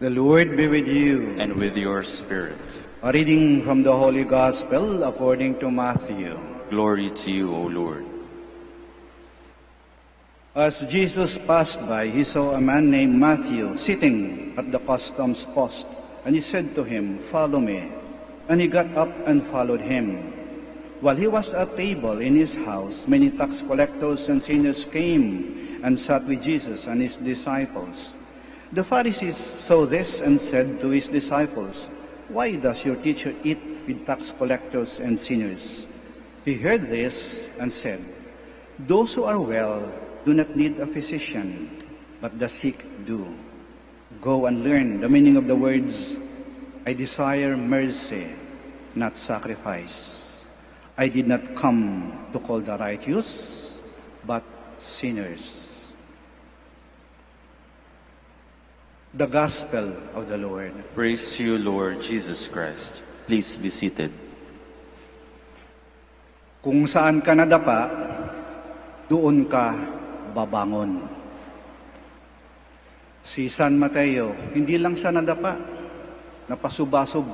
The Lord be with you. and with your spirit. A reading from the Holy Gospel according to Matthew. Glory to you, O Lord. As Jesus passed by, he saw a man named Matthew sitting at the customs post, and he said to him, Follow me. And he got up and followed him. While he was at table in his house, many tax collectors and sinners came and sat with Jesus and his disciples. The Pharisees saw this and said to his disciples, Why does your teacher eat with tax collectors and sinners? He heard this and said, Those who are well do not need a physician, but the sick do. Go and learn the meaning of the words, I desire mercy, not sacrifice. I did not come to call the righteous, but sinners. The Gospel of the Lord. Praise to you, Lord Jesus Christ. Please be seated. Kung saan ka nadapa, doon ka babangon. Si San Mateo, hindi lang siya nadapa, napasubasog,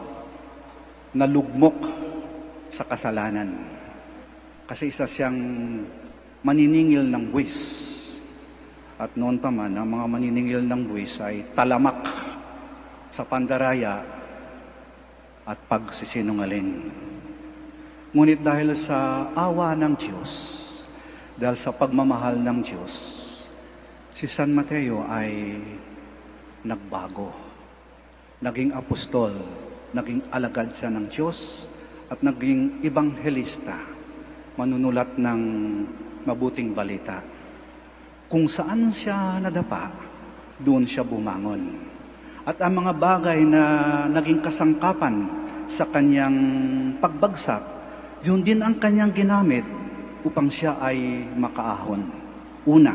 nalugmok sa kasalanan. Kasi isa siyang maniningil ng buwis. At noon pa man, ang mga maniningil ng buwis ay talamak sa pandaraya at pagsisinungaling. Ngunit dahil sa awa ng Diyos, dahil sa pagmamahal ng Diyos, si San Mateo ay nagbago. Naging apostol, naging alagad siya ng Diyos, at naging ibanghelista, manunulat ng mabuting balita. Kung saan siya nadapa, doon siya bumangon. At ang mga bagay na naging kasangkapan sa kanyang pagbagsak, yun din ang kanyang ginamit upang siya ay makaahon. Una,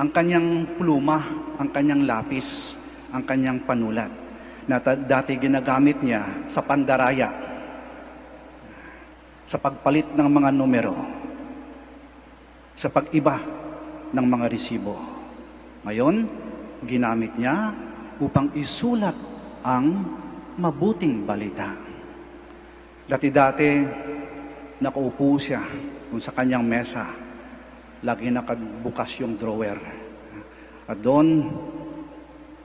ang kanyang pluma, ang kanyang lapis, ang kanyang panulat na dati ginagamit niya sa pandaraya, sa pagpalit ng mga numero, sa pag-iba ng mga resibo. Ngayon, ginamit niya upang isulat ang mabuting balita. Dati-dati, nakaupo siya kung sa kanyang mesa. Lagi nakagbukas yung drawer. At doon,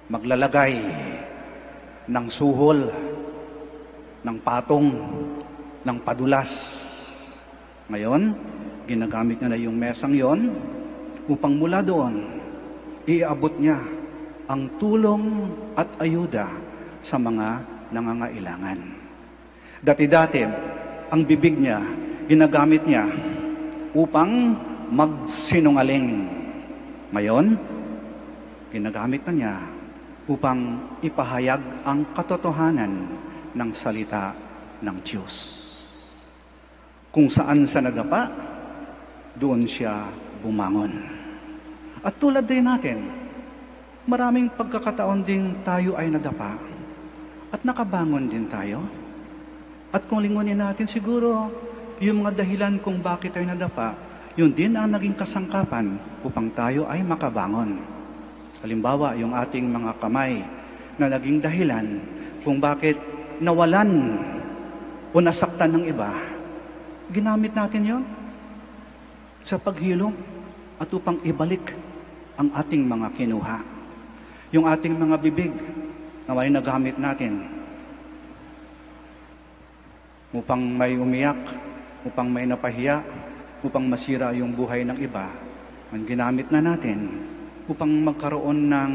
maglalagay ng suhol, ng patong, ng padulas. Ngayon, ginagamit niya na yung mesang yon upang mula doon, iabot niya ang tulong at ayuda sa mga nangangailangan. Dati-dati, ang bibig niya, ginagamit niya upang magsinungaling. Ngayon, ginagamit na niya upang ipahayag ang katotohanan ng salita ng Diyos. Kung saan sa nadapa, doon siya bumangon. At tulad din natin, maraming pagkakataon ding tayo ay nadapa at nakabangon din tayo. At kung lingunin natin siguro, yung mga dahilan kung bakit tayo nadapa, yun din ang naging kasangkapan upang tayo ay makabangon. Halimbawa, yung ating mga kamay na naging dahilan kung bakit nawalan o nasaktan ng iba, ginamit natin yon sa paghilom at upang ibalik ang ating mga kinuha. Yung ating mga bibig na may nagamit natin upang may umiyak, upang may napahiya, upang masira yung buhay ng iba, ang ginamit na natin upang magkaroon ng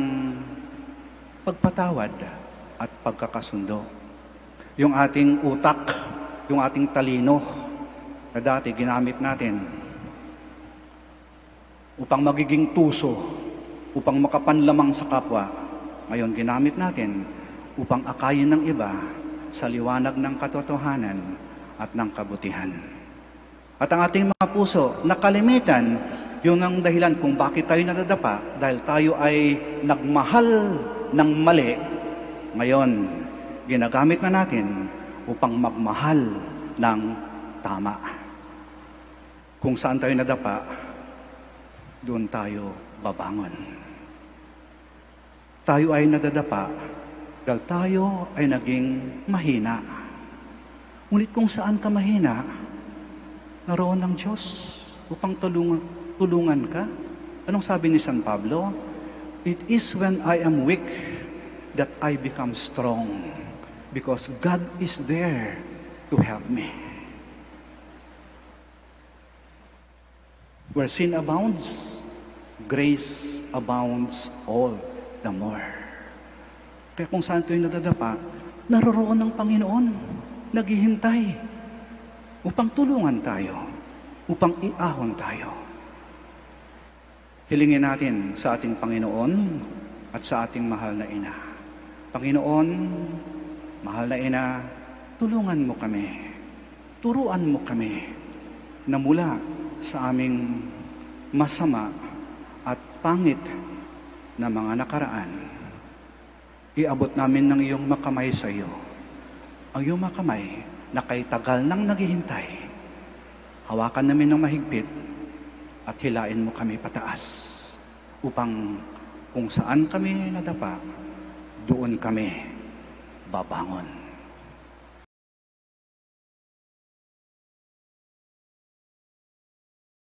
pagpatawad at pagkakasundo. Yung ating utak, yung ating talino na dati ginamit natin upang magiging tuso, upang makapanlamang sa kapwa. Ngayon, ginamit natin upang akayin ng iba sa liwanag ng katotohanan at ng kabutihan. At ang ating mga puso, nakalimitan, yun ang dahilan kung bakit tayo nadadapa, dahil tayo ay nagmahal ng mali. Ngayon, ginagamit na natin upang magmahal ng tama. Kung saan tayo nadapa, doon tayo babangon. Tayo ay nadadapa Dahil tayo ay naging mahina. Ngunit kung saan ka mahina, naroon ng Diyos upang tulungan, tulungan ka. Anong sabi ni San Pablo? It is when I am weak that I become strong because God is there to help me. Where sin abounds, grace abounds all the more. Kaya kung saan tayo nadadapa, naroroon ng Panginoon, naghihintay upang tulungan tayo, upang iahon tayo. Hilingin natin sa ating Panginoon at sa ating mahal na ina. Panginoon, mahal na ina, tulungan mo kami. Turuan mo kami na mula sa aming masama pangit na mga nakaraan, iabot namin ng iyong makamay sa iyo. Ang iyong makamay na kay tagal nang naghihintay, hawakan namin ng mahigpit at hilain mo kami pataas upang kung saan kami nadapa, doon kami babangon.